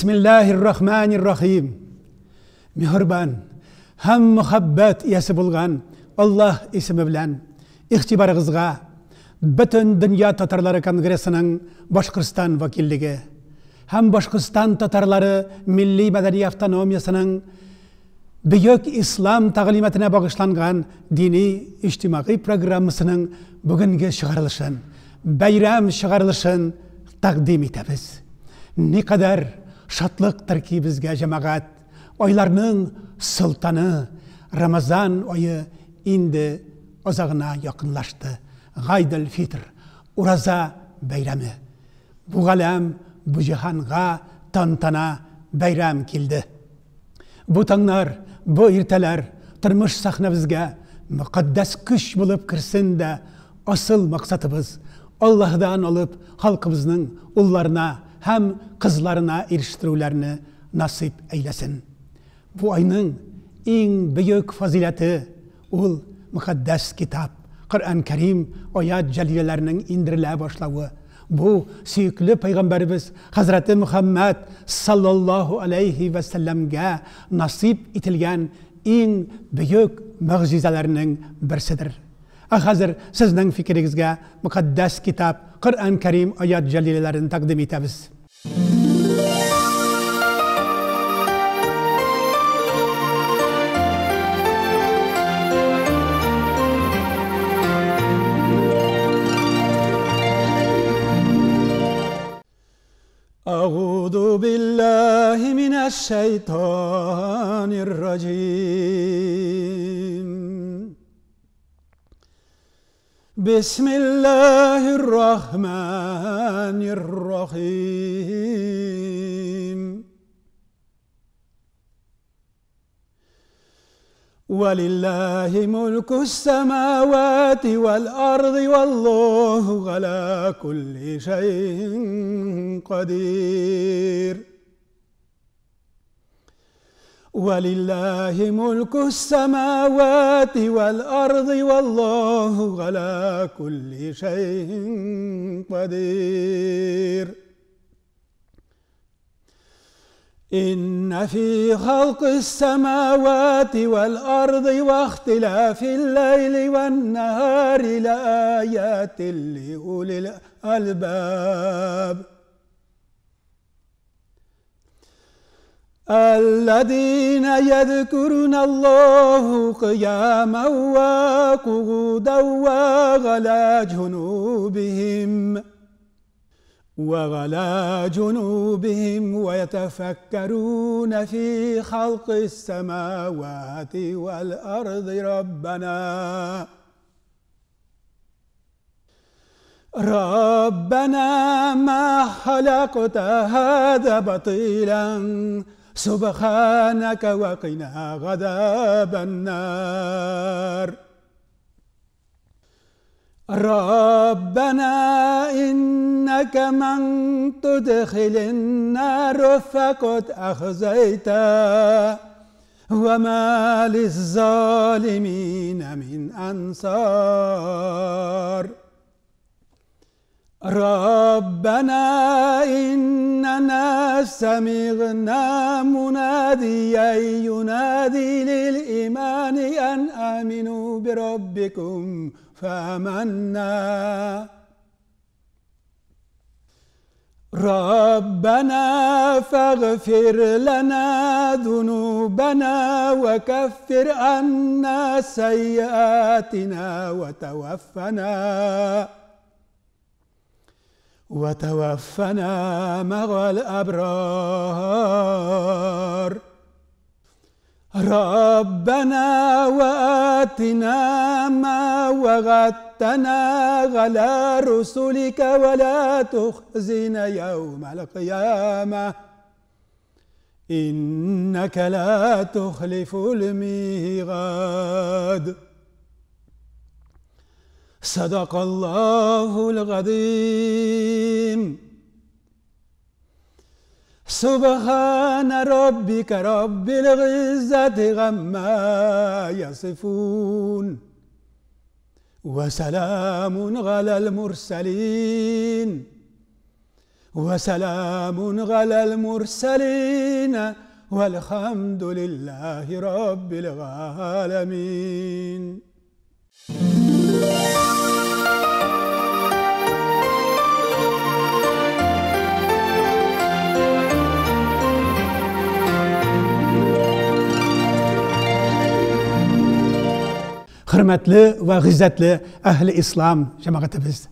бисмиллахир-рахманир-рахим мехрибан һәм мөхәббәт иясе булган аллаһ исеме белән игътибарыгызга бөтен дөнья татарлары конгрессының башкортстан вәкиллеге һәм башкортстан татарлары милли мәдәни автономиясының бөек ислам тәгълиматына багышланган дини иҗтимагый программасының бүгенге чыгарылышын бәйрәм чыгарылышын тәкъдим итәбез никадәр шатлыктыр ки безгә җәмәгать. Айларның сылтаны рамазан айы инде озагына якынлашты. Гайдел фитр ураза бәйрәме. Бу галәм бу җиһанга тантана бәйрәм килде. Бу таңнар бу иртәләр тормыш сәхнәбезгә мөкатдәс көч булып керсен дә асыл максатыбыз. Аллаһдан алып халкыбызның улларына һәм кызларына ирештерүләрне насип әйләсен бу айның иң бөек фазиләте ул мөхәддәс китап коръән кәрим аят җәлиләләренең индерелә башлавы бу сөекле пайгамбәребез хәзрәте мөхәммәд саллаллаһу алейхи вәсәлләмгә насип ителгән иң бөек мөгъҗизаларның берседер ә хәзер сезнең фикерегезгә мөхәддәс китап Kur'an-ı Kerim ayet celilelerini takdim etəbiz. أعوذ بالله من الشيطان الرجيم بسم الله الرحمن الرحيم. ولله ملك السماوات والأرض والله على كل شيء قدير. ولله ملك السماوات والأرض والله على كل شيء قدير. إن في خلق السماوات والأرض واختلاف الليل والنهار لآيات لأولي الألباب. الذين يذكرون الله قياما وقعودا وعلى جنوبهم وعلى جنوبهم ويتفكرون في خلق السماوات والأرض ربنا. ربنا ما خلقت هذا بطيلا سبحانك وقنا غذاب النار. ربنا إنك من تدخل النار فقد أخزيته وما للظالمين من أنصار. ربنا إننا سمعنا مناديا ينادي للإيمان أن آمنوا بربكم فآمنا. ربنا فاغفر لنا ذنوبنا وكفر عنا سيئاتنا وتوفنا. وتوفنا مع الأبرار. ربنا وآتنا ما وعدتنا على رسلك ولا تخزنا يوم القيامة. إنك لا تخلف الميعاد. صدق الله العظيم سبحان ربك رب العزة عما يصفون وسلام على المرسلين. وسلام على المرسلين. والحمد لله رب العالمين. Hörmətli və qizzətli əhli İslam cəmaətimiz,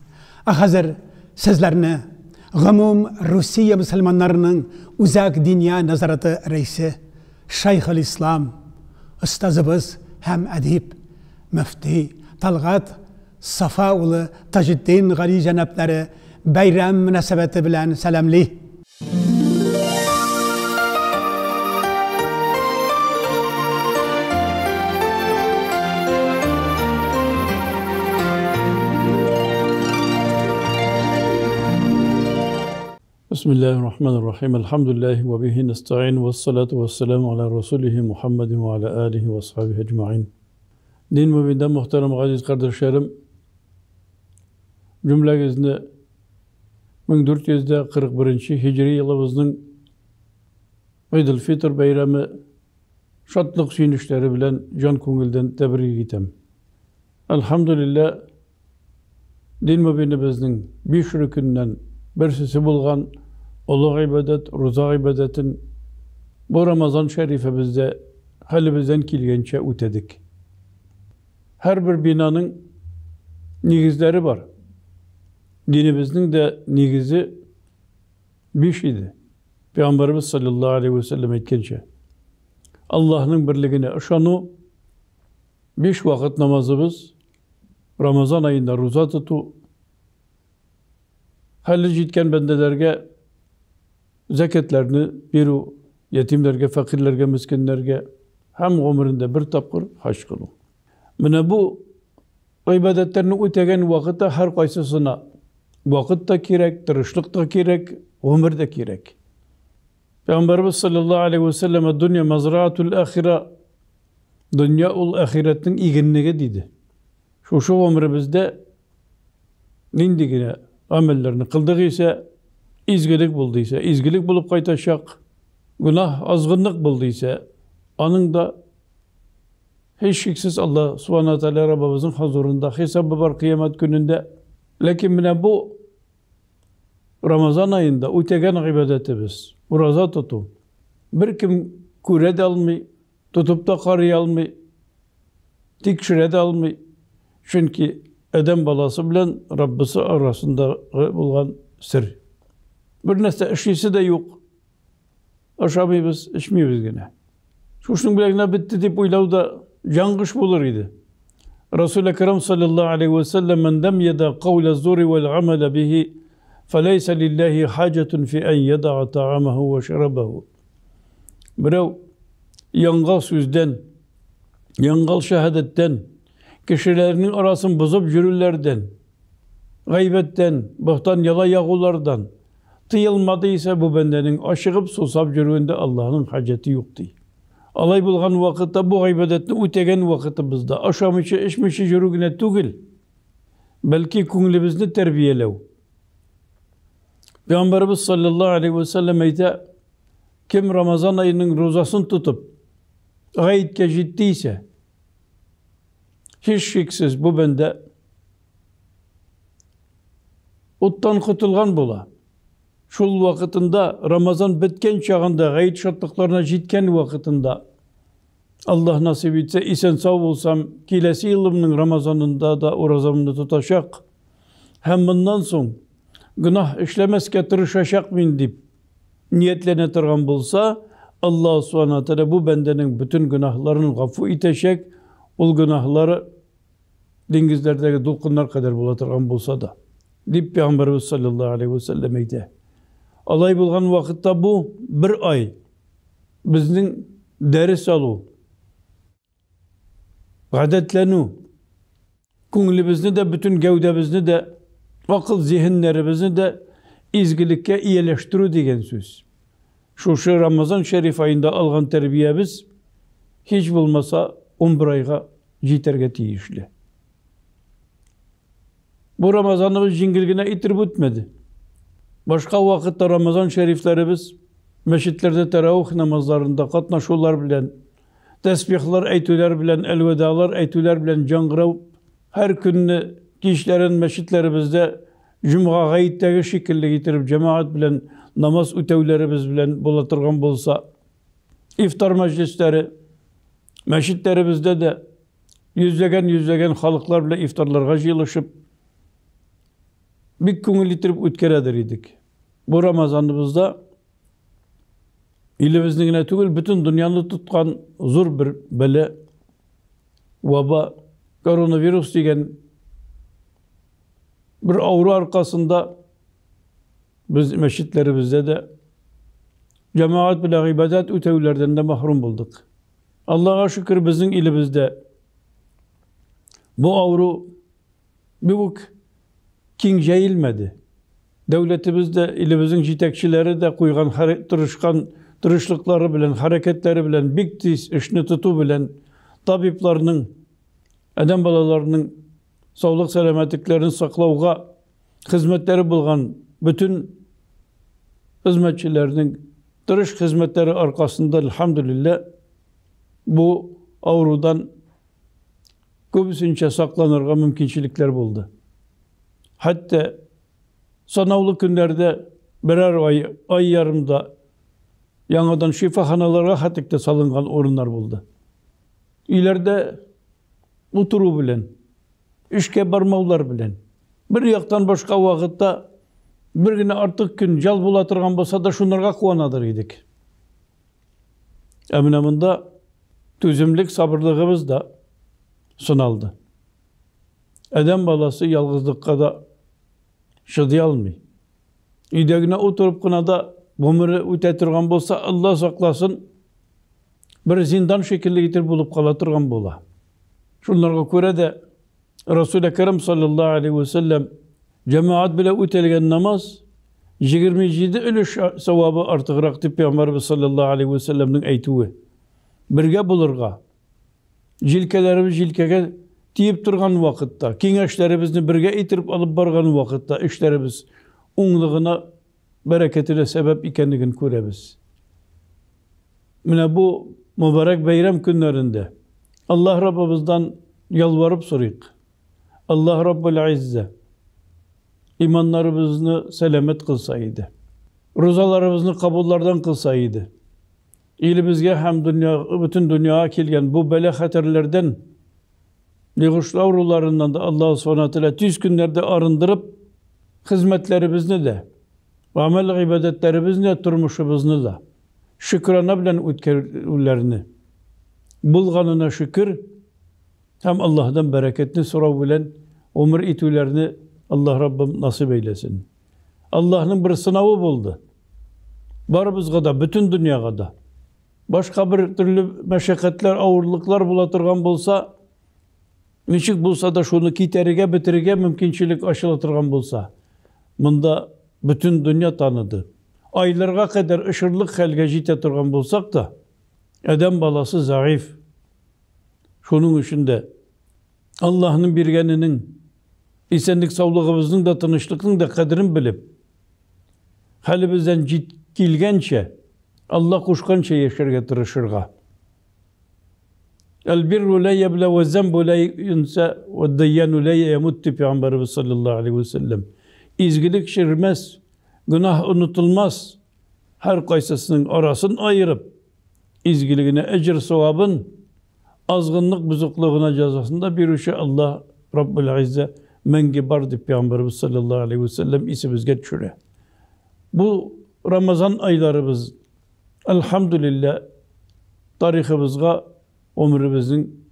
əxəzər sözlərini Qamum Rusiya müsəlmanlarının uzaq dünya nəzarəti rəisi Şeyx-ül-İslam, ustazımız həm ədib, müfti, talg'at safa uli tajiddin g'aliy janoblari bayram munosabati bilan salomli بسم الله الرحمن الرحيم الحمد لله وبه نستعين والصلاة والسلام على رسوله محمد وعلى آله وصحبه أجمعين дин мүбинде мұхтарым ғазиз қардашыларым жұмыла кезінде мың төрт жүзде қырық бірінші хижри жылымыздың идл фитр байрамы шаттық сүйініштері білен жан көңілден тәбірге кетемін әлхамдулилля дин мүбиніміздің бес рүкіннен біршісі болған ұлы ғибадат роза ғибадатын бұл рамазан шәрифімізде халімізден келгенше өтедік Her bir binanın nigizleri var. Dinimizin de nigizi bir şeydi. Peygamberimiz sallallahu aleyhi ve sellem etkince. Allah'ın birliğine şanu beş vakit namazımız Ramazan ayında ruza tutu hali jitken bendelerge zeketlerini biru yetimlerge, fakirlerge, miskinlerge hem ömründe bir tapkır haç. Qiluv mana bu ibodatlarni o'tagan vaqtda har qaysisini vaqt da kerak tirishlik da kerak umr da kerak payg'ambarimiz sollallohu alayhi vasallam dunyo mazraatul axira dunyo ul axiratning eginligi deydi shu shu umrimizda nindigina amellerini qildik ise izgilik bulduysa, izgilik bulup kaytaşak, günah azgınlık bulduysa, onun da hiç şüksiz Allah subhanahu teala Rabbimizin huzurunda hesabı var kıyamet gününde. Lakin mine bu Ramazan ayında ütegen ibadetimiz, uraza tutum. Bir kim kure de almay, tutup da karıya almay, tikşire de almay. Çünkü Edem balası bilen Rabbisi arasında bulgan sır. Bir narsa ishlaysi de. Oshamaymiz, ichmaymiz gina. Shu shuning bilan bitti deb yanlış bulur idi. Resul-i Ekrem sallallahu aleyhi ve sellem men lem yeda kavle zuri vel amele bihi feleyse lillahi hacetun fi en yeda'a ta'amahu ve şerabahu. Birev yangal sözden, yangal şehadetten, kişilerinin arasını bozup yürürlerden, gaybetten, buhtan yala yağulardan, tıyılmadıysa bu bendenin aşıgıp susap yürüğünde Allah'ın haceti yok diye. Bulgan vakitte bu gaybedetle ütegen vakitimizde aşamışı içmişi yürüğüne tügül. Belki künlümüzde terbiyelev. Peygamberimiz sallallahu aleyhi ve sellem eyte kim Ramazan ayının rozasını tutup gayetke ciddiyse hiç şeksiz bu bende uttan kurtulgan bola. Шул Şul vakitinde, Ramazan bitken çağında, gayet şartlıklarına jitken vakitinde, Allah nasip etse, isen sağ olsam, kilesi yılımın Ramazanında da orazamını tutacak. Hem bundan son, günah işlemezke tırışacak min deyip, niyetlene tırgan bulsa, Allah subhanahu bu bendenin bütün günahlarını gafu itecek, ol günahları denizlerdeki dolkunlar kadar bulatırgan bulsa da. Deyip Peygamberimiz sallallahu aleyhi ve sellem eydi. Алай болған уақытта бұл бір ай біздің дәріс алу, ғадетлену, көңілімізді де, бүтін гәудемізді де, ақыл зихінлерімізді де изгілікке иелештіру деген сөз. Шушы Рамазан шериф айында алған тәрбиеміз hiç болмаса 11 айға жетерге тиішлі. Bu Ramazanımız cingilgine itirip ötmedi. Başka vakitte Ramazan şeriflerimiz meşitlerde teravih namazlarında katnaşular bilen, tesbihler, eytüler bilen, elvedalar, eytüler bilen cangırav her gününü kişilerin meşitlerimizde Cuma gayitteki şekilde getirip cemaat bilen, namaz ütevlerimiz bilen bulatırgan bolsa, iftar meclisleri, meşitlerimizde de yüzlegen yüzlegen halklar bile iftarlarga jıyılışıp, bir künü litirip ütkeredir idik bu Ramazanımızda ilimiznikine tügül bütün dünyanı tutkan zor bir bele vaba koronavirüs degen bir avru arkasında biz meşitlerimizde de cemaat bile ibadet ütevlerden de mahrum bulduk. Allah'a şükür bizim ilimizde bu avru bir buk kinceyilmedi. Җәелмәде. Дәүләтебездә илебезнең җитәкчеләре дә куйган тырышкан тырышлыклары белән, хәрәкәтләре белән бик тиз эшне тоту белән табибларның, адәм балаларының саулык сәламәтлекләрен саклауга хезмәтләре булган бөтен хезмәтчеләрнең тырыш хезмәтләре аркасында алхамдулилла бу авырудан күбесенчә сакланырга мөмкинчелекләр булды. Хәтта санаулы көннәрдә берәр ай, ай ярымда яңадан шифаханаларга хәтта салынган урыннар булды. Үйләрдә утыру белән эшкә бармаулар белән. Бер яктан башка вакытта бер генә артык көн жал була торган булса да шунларга куанадыр идек. Ә менә монда түземлек, сабырлыгыбыз да сыналды. Әдәм баласы ялгызлыкка да шыдый алмый. Өйдә генә утырып кына да гомере үтә торган булса, Алла сакласын, бер зиндан шикелле итеп булып кала торган була. Шунларга күрә дә Resul-i Ekrem sallallahu aleyhi ve sellem cemaat bile ütelgen namaz 27 ülüş sevabı artıqraq dip Peygamberimiz sallallahu aleyhi ve sellem'nin eytuvi. Birge bulurga. Jilkelerimiz тиіп тұрған уақытта кеңештерімізді бірге итеріп алып барған уақытта іштеріміз оңлығына бәрекетіне сәбәп екендігін көреміз міне бұл mübarek bayram günlerinde Allah Rabbimizden yalvarıp soruyuk. Allah Rabbul İzze imanlarımızı selamet kılsaydı. Rızalarımızı kabullardan kılsaydı. İlimizge hem dünya, bütün dünyaya kilgen bu bela haterlerden Liguşlu avrularından da Allah subhanahu tüz günlerde arındırıp hizmetlerimizni de amel ibadetlerimizni de turmuşumuzni da şükrana bilen ütkerlerini bulganına şükür hem Allah'dan bereketini sorav bilen ömür itülerini Allah Rabbim nasip eylesin. Allah'ın bir sınavı buldu. Barımızga da, bütün dünyaya da. Başka bir türlü meşakkatler, ağırlıklar bulatırgan ничек булса да шуны китәргә, бетерергә мөмкинчелек ачыла торган булса, монда бүтән дөнья таныды. Айларга кадәр ышырлык хәлгә җитә торган булсак та, адәм баласы заиф. Шуның өчен дә Аллаһның биргәненең исәнлек саулыгыбызның да тынычлыкның да кадерен белеп, хәлебездән җит килгәнчә, Алла кушканча яшәргә тырышырга. El birru la yebla ve zembu la yunsa ve dayyanu la yemutti Peygamberimiz sallallahu aleyhi ve sellem. İzgilik şirmez, günah unutulmaz. Her kaysasının arasını ayırıp izgiliğine ecir sevabın azgınlık buzukluğuna cezasında bir uşa Allah Rabbul İzze mengi bardı Peygamberimiz sallallahu aleyhi ve sellem isimizge düşüre. Bu Ramazan aylarımız elhamdülillah tarihimizga ömrümüzün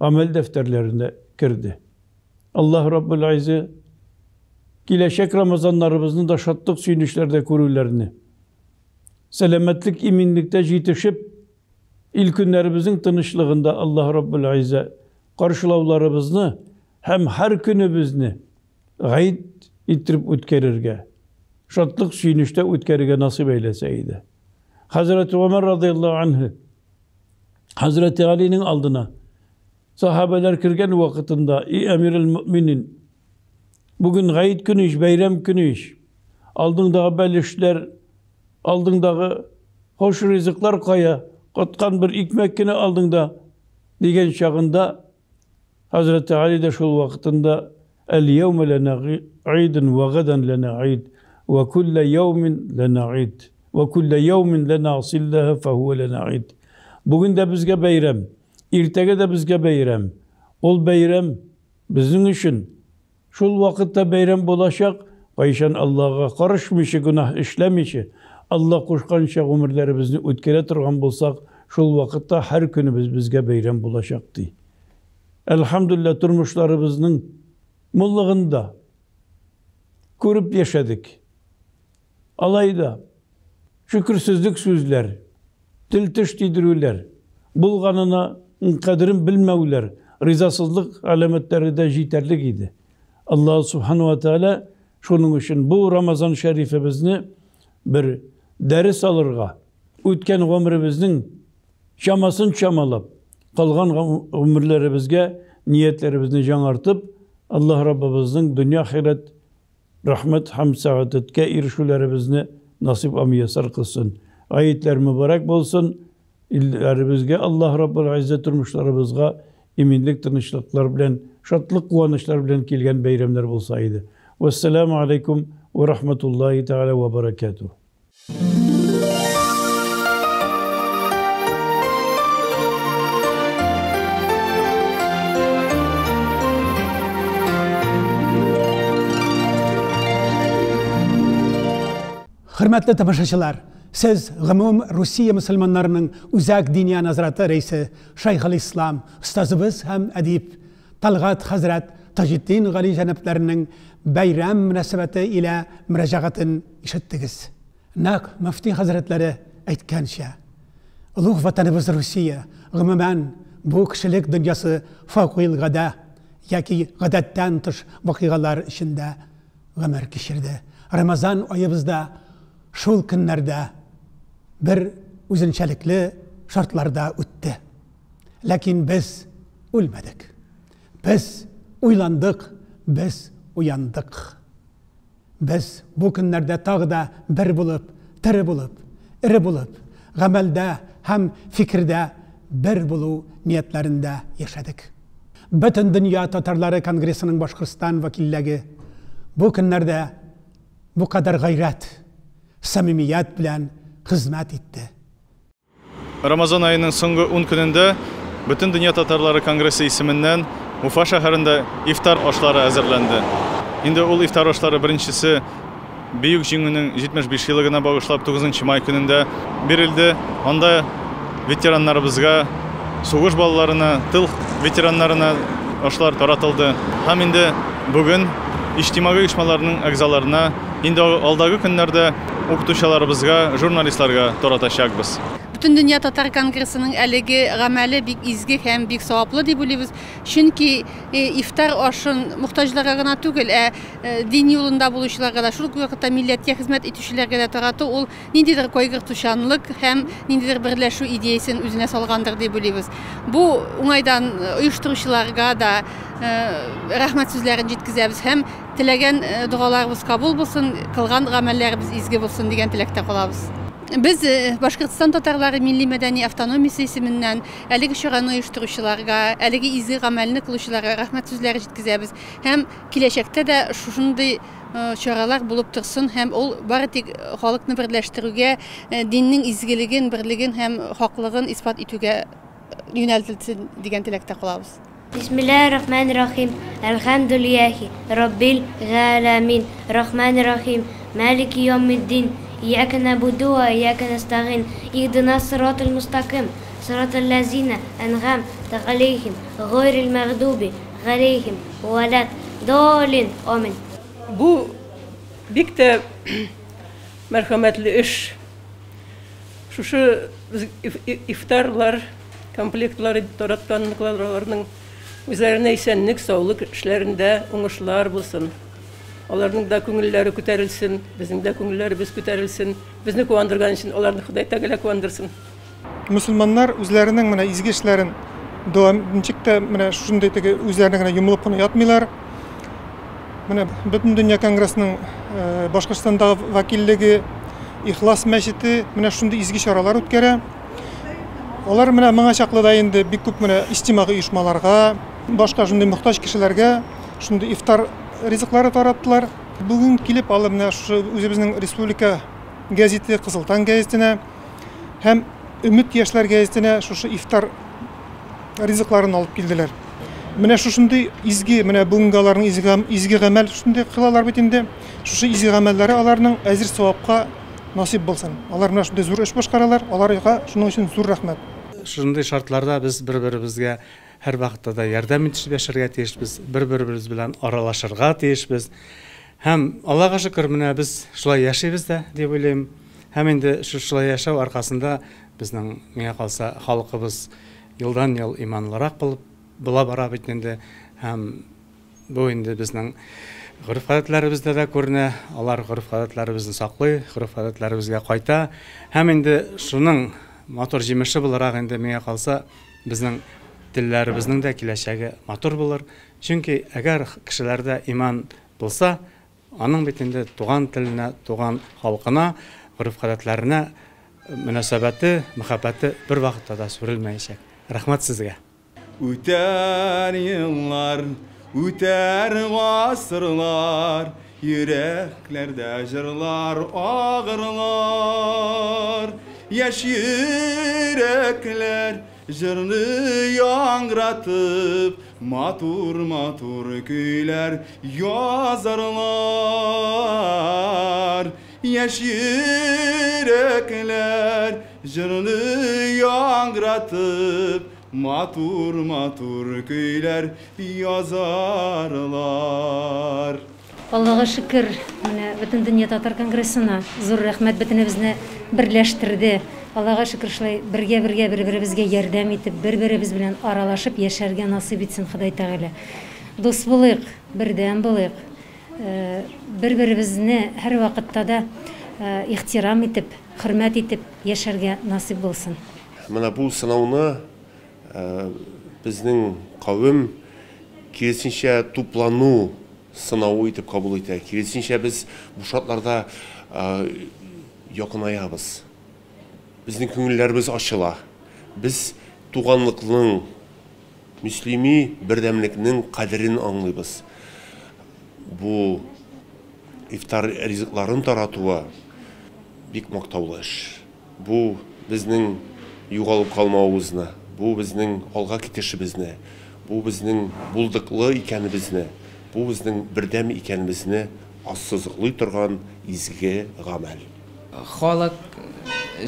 amel defterlerine girdi. Allah Rabbul İzze Gileşek Ramazanlarımızın da şatlık süynüşlerde kuruylarını, selametlik iminlikte jitişip ilk günlerimizin tanışlığında Allah Rabbül İzze karşılavlarımızı hem her günümüzni gayet ittirip ütkerirge, şatlık süynüşte ütkerirge nasip eyleseydi. Hazreti Ömer radıyallahu anh'ı Hazreti Ali'nin aldına sahabeler kırken vakitinde i emiril müminin bugün gayet günü iş, beyrem günü iş aldın aldığındağı belişler aldın aldığındağı hoş rızıklar kaya kotkan bir ikmekini aldın da digen çağında Hazreti Ali de şu vakitinde el yevme lene idin ve gaden lene id ve kulle yevmin lene id ve kulle yevmin lene asillaha fe huve lene id Bugün de bizge beyrem, irtege de bizge beyrem. Ol beyrem bizim için. Şul vakitte beyrem bulaşak, Qayşan Allah'a qarışmışı, günah işlemişi, Allah qo'shgancha umrlarimizni o'tkara turgan bo'lsak, shul vaqtda har kunimiz bizga bayram bo'lashaqdi. elhamdülillah durmuşlarımızın mullığında görüp yaşadık. Alayda şükürsüzlük sözler, tiştidirüler, bulganına kadrin bilmevler, rizasızlık alametleri de jiterlik idi. Allah subhanahu ve teala şunun için bu Ramazan şerifimizni bir ders alırga, ötken ömrümüzün şamasını çamalap, қалған өмірлерімізге ниеттерімізді жаңартып аллах раббыбыздың дүния ақирет рахмет һәм сағадатке ирешулерімізді насип амиясар қылсын Ayetler mübarek olsun. İllarimizge Allah Rabbul İzzet turmuşlarımızga iminlik, tınışlıklar bilen, şatlık, kuvanışlar bilen kilgen beyramlar olsaydı. Vesselamu aleyküm ve rahmetullahi teala ve berekatuhu. Hürmetli tabaşaşılar, сіз ғымым Русия мұсылмандарының үзәк диния назараты рейсі Шайх Ислам, ұстазыбыз һәм әдип Талғат Хазрат Тажиддин Ғали жәнәпләрінің бәйрәм мөнәсәбәте илә мөрәҗәгатен ишеттегез. Нәк мөфти хәзрәтләре әйткәнчә, улуг ватаныбыз Русия ғымумән бу кешелек дөньясы фауқил гада яки гадәттән тыш вакыйгалар эчендә гомер кичерде. Рамазан айыбызда шул көннәрдә бер үзенчәлекле шартларда үтте. Ләкин без үлмәдек. Без уйландык, без уяндык. Без бу көннәрдә тагы да бер булып, тере булып, ире булып, гамәлдә һәм фикердә бер булу ниятләрендә яшәдек. Бөтен дөнья татарлары конгрессының Башкортстан вәкилләге бу көннәрдә бу кадәр гайрәт, samimiyat bilan xizmat etdi ramazon oyining so'nggi o'n kunida butun dunyo tatarlari kongressi ismidan ufa shahrida iftar oshlari hozirlandi endi u iftar oshlari birinchisi buyuk jinguning yetmish besh yilligini bag'ishlab to'qqizinchi may kunida berildi onda veteranlarimizga so'g'ish bolalarina til veteranlarina oshlar taratıldı ham endi bugun ijtimoiy uyushmalarning a'zolalarina endi oldagi kunlarda o'qituvchilarimizga jurnalistlarga taratacakбыз Бүтін дүния татар конгрессінің әлеге ғамәлі бик изге һәм бик саваплы дип уйлыйбыз. Чөнки ифтар ашын мохтаҗларга гына түгел, ә дин юлында булучыларга да, шул вакытта милләткә хезмәт итүчеләргә дә тарату ул ниндидер койгыртучанлык һәм ниндидер берләшү идеясын үзенә салгандыр дип уйлыйбыз. Бу уңайдан оештыручыларга да рәхмәт сүзләрен җиткезәбез һәм теләгән дугаларыбыз кабул булсын, кылган гамәлләребез изге булсын дигән теләктә калабыз. Біз Башқұртстан татарлары милли мәдәни автономиясы исеменнән әлеге чараны оештыручыларга, әлеге изге гамәлне кылучыларга рәхмәт сүзләре жеткизәбез. Һәм киләчәктә дә шушындый чаралар булып торсын һәм ул бары тик халыкны берләштерүгә, диннең изгелеген, берлеген һәм хаклыгын исбат итүгә юнәлтелсен дигән теләктә калабыз. Бисмиллахи рахмани рахим. Әлхәмдүлилләһи раббил галамин. Рахмани рахим. Малики йомиддин. إياك نعبد وإياك نستعين اهدنا الصراط المستقيم صراط الذين أنعمت عليهم غير المغضوب عليهم ولا الضالين آمين Bu bik de merhametli iş. Şuşu iftarlar, komplektlar таратқанлыкларының үзләренә исәнлек, саулык эшләрендә уңышлар булсын. Аларның да күңелләре күтәрелсен, безнең дә күңелләребез күтәрелсен. Безне куандырган өчен аларны Ходай Тәгалә куандырсын. Мусульманнар үзләренең менә изге эшләрен дәвам итеп тә менә шундый теге үзләренә генә йомылып кына ятмыйлар. менә бөтен дөнья конгрессының башкортстандагы вәкиллеге ихлас мәчете менә шундый изге чаралар үткәрә алар менә моңа чаклы да инде бик күп менә истимагый оешмаларга башка шундый мохтаҗ кешеләргә шундый ифтар ризыклары тараттылар бүген килеп алып менә шу үзебезнең республика газеты кызыл таң гәзитенә һәм өмет яшьләр гәзитенә шушы ифтар ризыкларын алып килделәр. Менә шушындый изге менә бүгенге аларның изге, изге гамәл шундый кылалар бит инде. Шушы изге гамәлләре аларның әзер савапка насип булсын. Алар менә шундый зур эш башкаралар аларга шуның өчен зур рәхмәт. Ушундай шартларда биз бири бирибизге һәр вакытта да ярдәм итешеп яшәргә тиешбез бер беребез белән аралашырга тиешбез һәм аллага шөкер менә без шулай яшибез дә дип уйлыйм һәм инде шулай яшәү аркасында безнең миңа калса халкыбыз елдан ел иманлырак булып була бара бит инде һәм бу инде безнең ғұрып ғадәтләребездә дә күренә алар ғұрып ғадәтләребезне саклый ғұрып ғадәтләребезгә кайта һәм инде шуның матур җимеше буларак инде миңа калса безнең телләребезнең дә киләчәге матур булыр чөнки әгәр кешеләрдә иман булса аның бит инде туган теленә туган халкына ғұрып ғадәтләренә мөнәсәбәте мәхәббәте бер вакытта да сүрелмәячәк рәхмәт сезгә үтәр еллар үтәр ғасырлар йөрәкләрдә жырлар агырлар яшь йөрәкләр жырны яңгыратып матур матур көйләр язарлар яшь йөрәкләр жырны яңгыратып матур матур көйләр язарлар Аллага шөкер, менә бөтен дөнья татар конгрессына зур рәхмәт бөтенебезне берләштерде. Аллага шөкер шулай бергә-бергә бер-беребезгә ярдәм итеп, бер-беребез белән аралашып яшәргә насыйп итсен Ходай Тәгалә. Дус булыйк, бердәм булыйк. Бер-беребезне һәр вакытта да ихтирам итеп, хөрмәт итеп яшәргә насыйп булсын. Менә бу сынауны безнең кавым киресенчә туплану сынауы итеп кабул итә киресенчә без бу шартларда якынаябыз безнең күңелләребез ачыла без туганлыкның мөслими бердәмлекнең кадерен аңлыйбыз бу ифтар ризыкларын таратуы бик мактаулы эш бу безнең югалып калмавыбызны бу безнең алга китешебезне бу безнең булдыклы икәнебезне бу безнең бердәм икәнебезне ассызыклый торган изге гамәл халык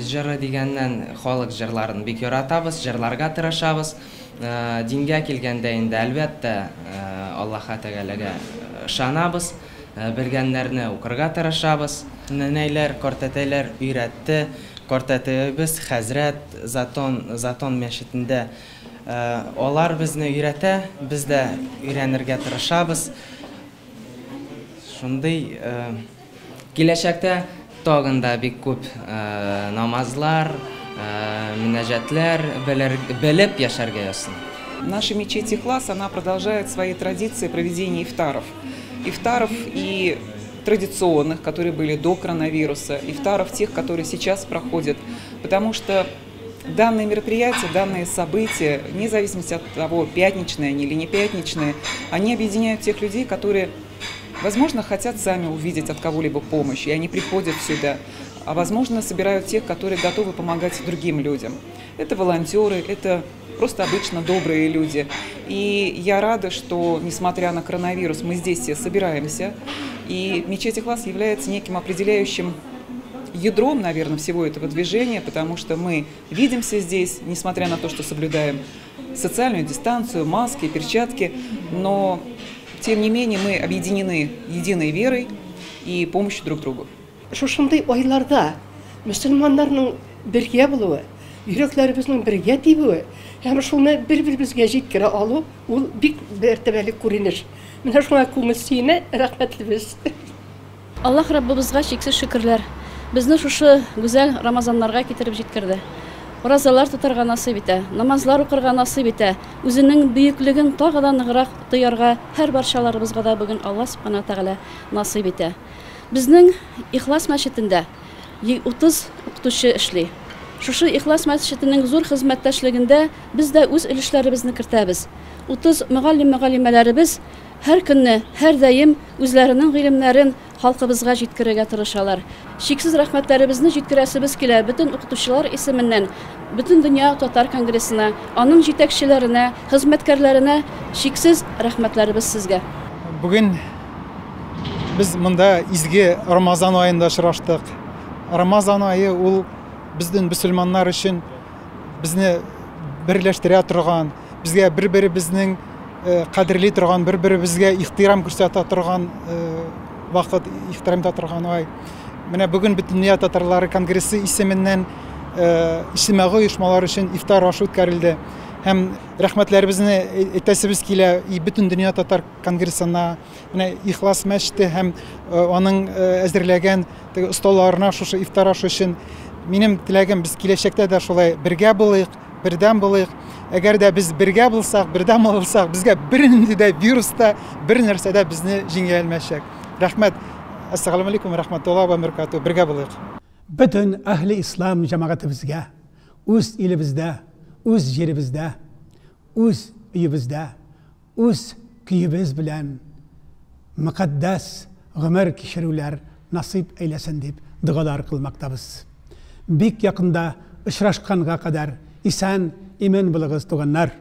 жыры дигәннән халык җырларын бик яратабыз җырларга тырышабыз. Дингә килгәндә инде әлбәттә аллаһа тәгаләгә ышанабыз. Белгәннәрне укырга тырышабыз. Нәнәйләр картәтәйләр өйрәтте. Картәтәебез хәзрәт затон затон мәчетендә алар безне өйрәтә без дә өйрәнергә тырышабыз. Шундый тагын да бик күп намазлар мөнәҗәтләр белеп яшәргә язсын Наша мечеть Ихлас, она продолжает свои традиции проведения ифтаров. Ифтаров и традиционных, которые были до коронавируса, ифтаров тех, которые сейчас проходят. Потому что данные мероприятия, данные события, вне зависимости от того, пятничные они или не пятничные, они объединяют тех людей, которые, возможно, хотят сами увидеть от кого-либо помощь, и они приходят сюда, а возможно, собирают тех, которые готовы помогать другим людям. Это волонтеры, это просто обычно добрые люди. И я рада, что, несмотря на коронавирус, мы здесь все собираемся. И мечеть Ихлас является неким определяющим ядром, наверное, всего этого движения, потому что мы видимся здесь, несмотря на то, что соблюдаем социальную дистанцию, маски, перчатки, но, тем не менее, мы объединены единой верой и помощью друг другу. Шушындай ойларда мұсылмандарның бірге болуы, йөрәкләребезнең бергә тибүе һәм шуны бер-беребезгә җиткерә алу ул бик мәртәбәле күренеш. Менә шуңа күңел сөенә рәхмәтлебез. Аллаһ Раббыбызга чиксез шөкерләр. Безне шушы гүзәл Рамазаннарга китереп җиткерде. Оразалар тотарга насыйп итә намазлар укырга насыйп итә үзенең бөеклеген тагы да ныграк тоярга һәр барчаларыбызга да бүген алла субхана тәгалә насыйп итә безнең ихлас мәчетендә 30 укытучы эшли шушы ихлас мәчетенең зур хезмәттәшлегендә без дә үз өлешләребезне кертәбез 30 мөгаллим мөгаллимәләребез һәр көнне һәр даим үзләренең гыйлемнәрен халкыбызга җиткерергә тырышалар шиксез рәхмәтләребезне җиткерәсебез килә бөтен укытучылар исеменнән бөтен дөнья татар конгрессына аның җитәкчеләренә хезмәткәрләренә шиксез рәхмәтләребез сезгә Бүген без монда изге Рамазан айында очраштык. Рамазан айы ул безнең мөселманнар өчен безне берләштерә торган, безгә бер-беребезнең кадерли торган, бер-беребезгә ихтирам күрсәтә торган вакыт, ихтирам итә торган ай. Менә бүген бөтен дөнья татарлары конгрессы исеменнән иҗтимагый оешмалар өчен ифтар ашы үткәрелде. Һәм рәхмәтләребезне әйтәсебез килә и бөтен дөнья татар конгрессына, менә Ихлас мәчете һәм аның әзерләгән осталарына шушы ифтар ашы өчен минем теләгем без киләчәктә дә шулай бергә булыйк, бердәм булыйк. Әгәр дә без бергә булсак, бердәм булсак, безгә бернинди дә вирус та, бер нәрсә дә безне җиңә алмаячак. Рәхмәт. Ассаламу алейкум, рәхмәтуллаһи ва баракату. Бергә булыйк. Бөтен әһли ислам җәмәгатебезгә, үз илебездә, үз җиребездә, үз өебездә, үз көйебез белән мөкаддәс гомер кичерүләр насыйп әйләсен дип дугалар кылмактабыз. Бик якында очрашканга кадәр исән имен булыгыз туганнар.